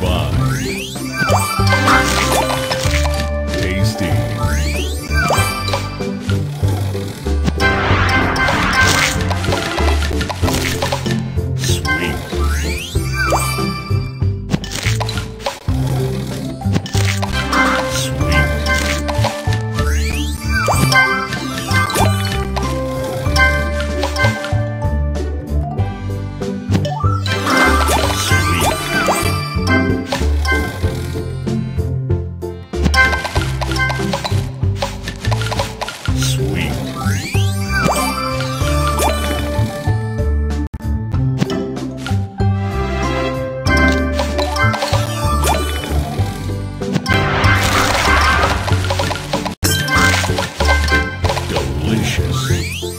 Divine. Tasty. Delicious. Sweet.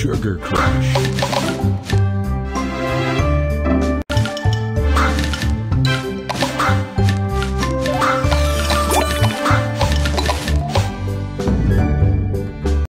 Sugar Crush.